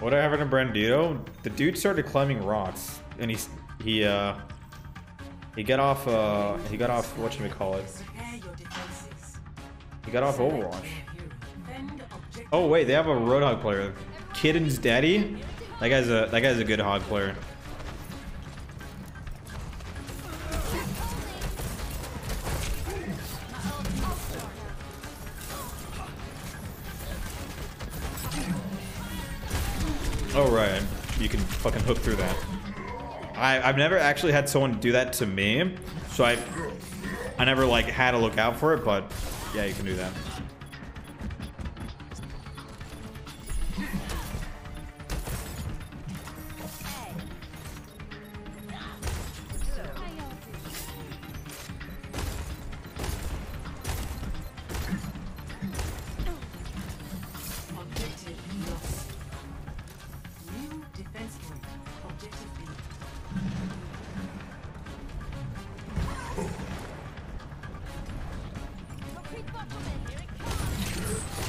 What happened to Brandito? The dude started climbing rocks, and he's he uh he got off uh he got off what you call it? He got off Overwatch. Oh wait, they have a Roadhog player, Kidden's daddy. That guy's a that guy's a good hog player. Oh right, you can fucking hook through that. I, I've never actually had someone do that to me, so I I never like had to look out for it, but yeah, you can do that.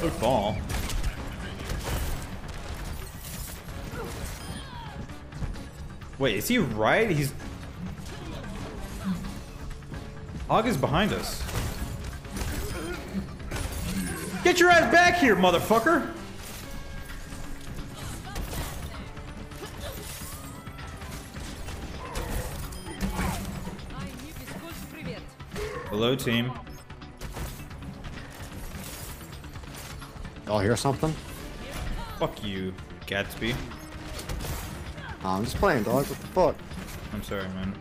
Good ball. Wait, is he right? He's... Hog is behind us. Get your ass back here, motherfucker! Hello, team. Y'all hear something? Fuck you, Gatsby. Nah, I'm just playing, dog. What the fuck? I'm sorry, man.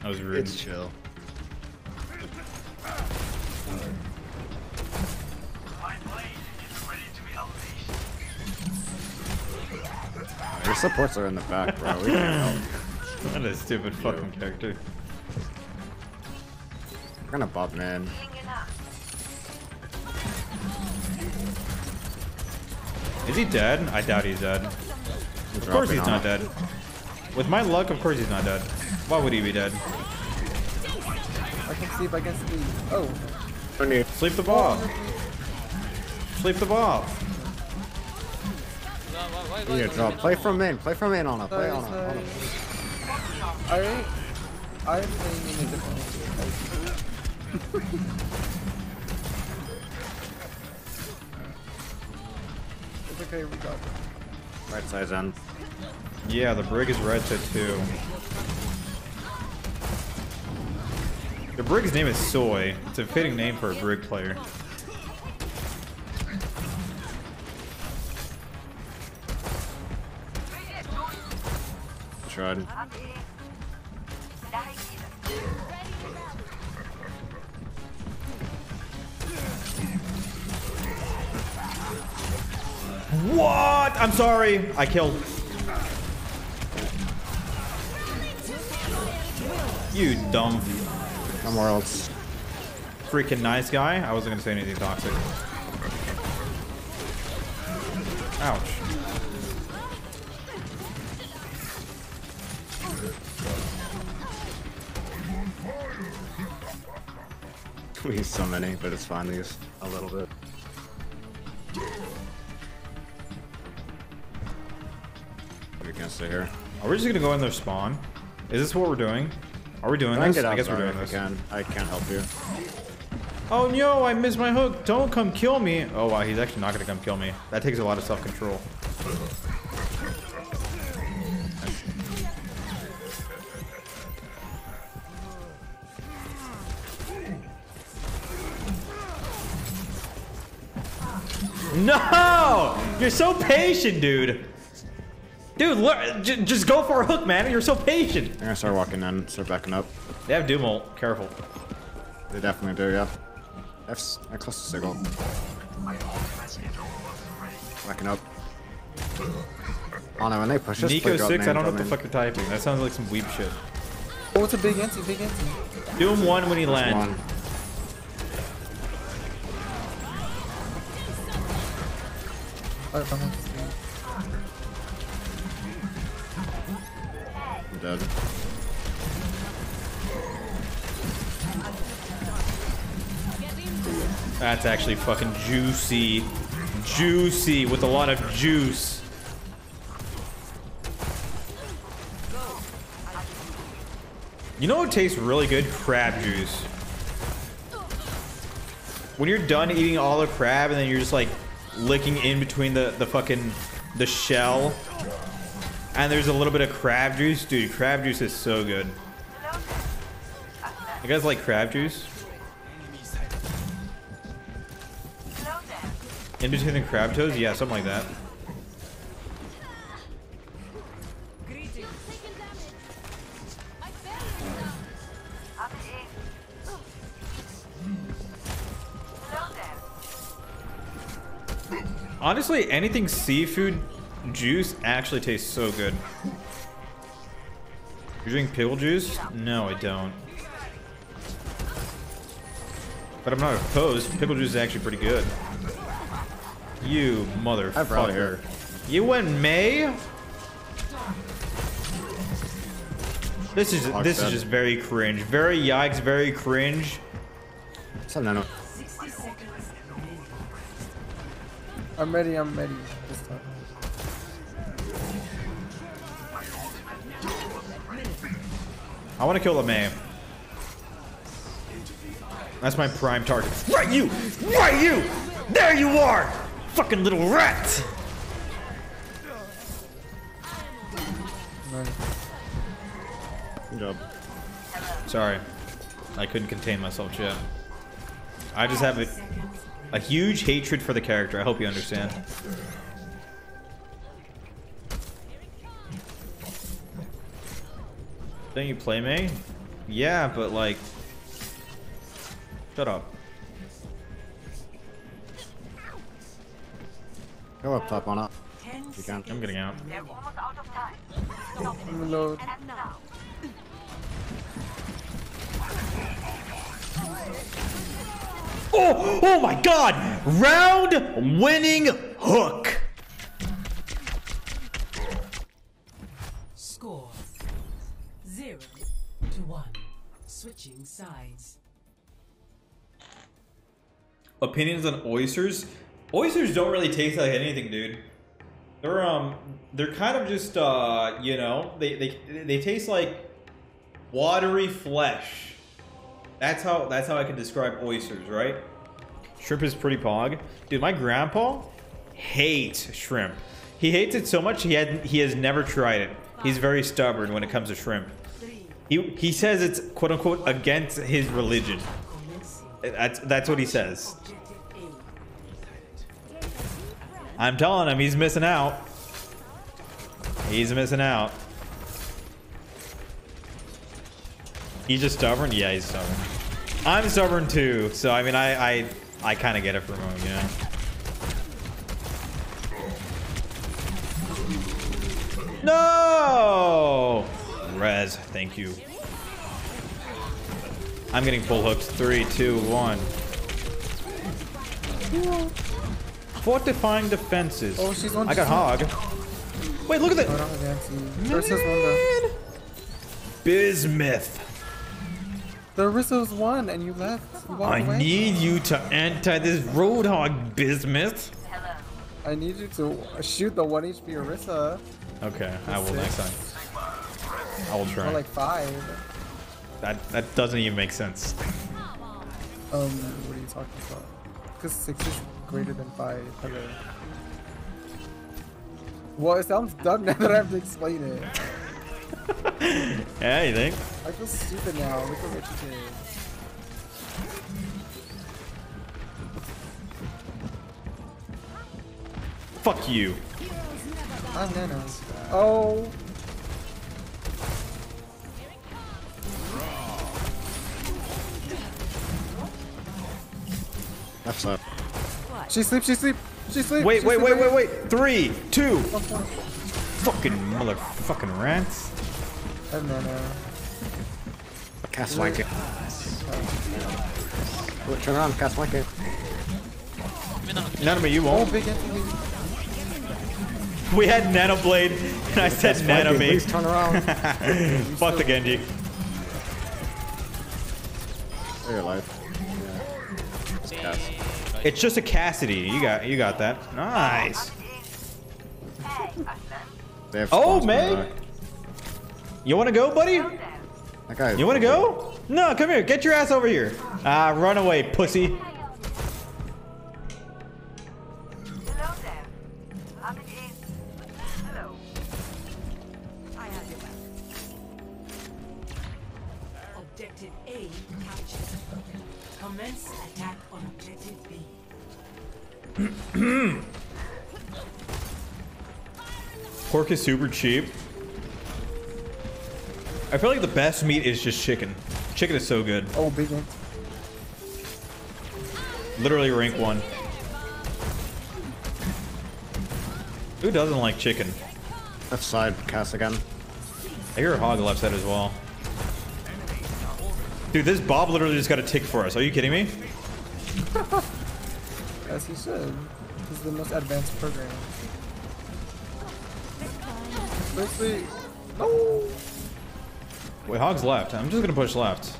That was rude. It's chill. Your supports are in the back, bro. We. What a stupid fucking character. We're gonna bop, man. Is he dead? I doubt he's dead. Of course he's not dead. With my luck, of course he's not dead. Why would he be dead? I can sleep, I can sleep. Oh, Sleep the ball. Sleep the ball. You need to drop. Play from main. Play from main on it. Play on it. sorry, On it. sorry. I, I'm playing in a different It's okay, we got it. Right side's end. Yeah, the brig is red to two. The brig's name is Soy. It's a fitting name for a brig player. Tried. What? I'm sorry. I killed. You dumb Somewhere else. freaking nice guy. I wasn't gonna say anything toxic. Ouch. We use so many, but it's fine to a little bit. Stay here. Are we just gonna go in their spawn? Is this what we're doing? Are we doing this? I guess we're doing this. I can. I can't help you. Oh no, I missed my hook. Don't come kill me. Oh wow, he's actually not gonna come kill me. That takes a lot of self-control. No! You're so patient, dude. Dude, look, j just go for a hook, man. You're so patient. They're gonna start walking in, start backing up. They have Doom ult. Careful. They definitely do, yeah. F's they're close to Sigil. Backing up. Oh no, when they push us, Nico play drop 6, I don't know what the main. fuck you're typing. That sounds like some weep shit. Oh, it's a big anti, big anti. Doom 1 when he There's lands. one. Uh, dead. That's actually fucking juicy. Juicy with a lot of juice. You know what tastes really good? Crab juice. When you're done eating all the crab and then you're just like licking in between the, the fucking the shell and there's a little bit of crab juice. Dude, crab juice is so good. You guys like crab juice? In between the crab toes? Yeah, something like that. Honestly, anything seafood juice actually tastes so good. You drink pickle juice? No, I don't. But I'm not opposed. Pickle juice is actually pretty good. You I've brought it here. motherfucker. You went Mei? This is Fuck this is just very cringe. Very yikes, very cringe. Some nano. 60. I'm ready, I'm ready this time. I want to kill the Mei. That's my prime target. Right you! Right you! There you are! Fucking little rat! Good job. Sorry. I couldn't contain myself yet. I just have a, a huge hatred for the character. I hope you understand. Don't you play me? Yeah, but like... Shut up. Go up top on up. You can. I'm getting out. They're almost out of time. Reload. And now. Oh! Oh my god! Round winning hook! Switching sides. opinions on oysters. Oysters don't really taste like anything, dude. They're um they're kind of just uh you know they they they taste like watery flesh. That's how that's how I can describe oysters, right? Shrimp is pretty pog, dude. My grandpa hates shrimp. He hates it so much he had he has never tried it. He's very stubborn when it comes to shrimp. He he says it's quote unquote against his religion. That's that's what he says. I'm telling him he's missing out. He's missing out. He's just stubborn? Yeah, he's stubborn. I'm stubborn too, so I mean, I I, I kind of get it from him, you know. No! Rez, thank you. I'm getting full hooked. Three, two, one. Fortifying defenses. Oh, she's on- I got hog. Wait, look at I that. don't have Nancy. Versus. Bismuth. The Arissos won and you left. You I away. need you to anti this roadhog, Bismuth. I need you to shoot the 1 HP Arissa. Okay, I will next time. I will try. like 5. That that doesn't even make sense. Um, what are you talking about? Because 6 is greater than 5. Hello. Well, it sounds dumb now that I have to explain it. Yeah, you think? I feel stupid now. Look at what you did. Fuck you. I'm Nano. Oh. Left side. She sleep, she sleep, she sleep. Wait, she wait, wait, sleep. wait, wait. Three, two. Oh. Fucking motherfucking rats. I'm Nano. Cast flank it. Oh, Turn around, cast flank it. None of me, you Oh, won't. big. We had Nanoblade, and I said Cast Nano me. Please turn around. Fuck the Genji. There you're alive. Yeah. Just cast. It's just a Cassidy. You got you got that. Nice. Oh, spawns Mei? coming back. You want to go, buddy? That guy. You want to go? No, come here. Get your ass over here. Ah, run away, pussy. Pork is super cheap. I feel like the best meat is just chicken. Chicken is so good. Oh, big one. Literally rank one. Who doesn't like chicken? Left side, cast again. I hear a hog left side as well. Dude, this Bob literally just got a tick for us. Are you kidding me? As he should. This is the most advanced program. See. No. Wait, hog's left. I'm just gonna push left.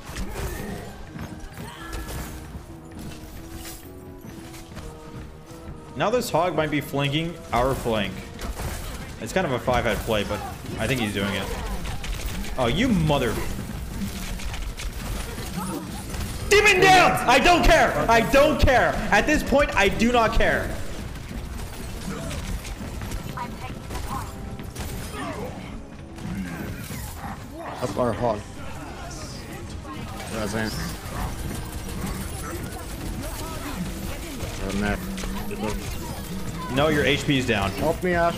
Now this hog might be flanking our flank. It's kind of a five-head play, but I think he's doing it. Oh, you mother... Demon down! I don't care! I don't care! At this point, I do not care. Up our hog. That's in. neck. No, your HP's down. Help me, Ash.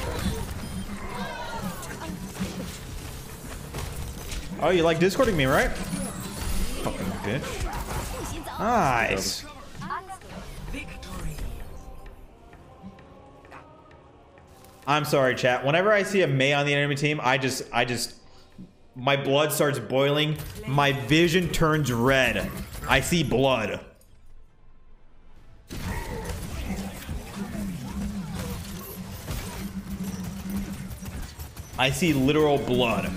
Oh, you like discording me, right? Fucking bitch. Nice. I'm sorry, chat. Whenever I see a Mei on the enemy team, I just, I just, my blood starts boiling. My vision turns red. I see blood. I see literal blood.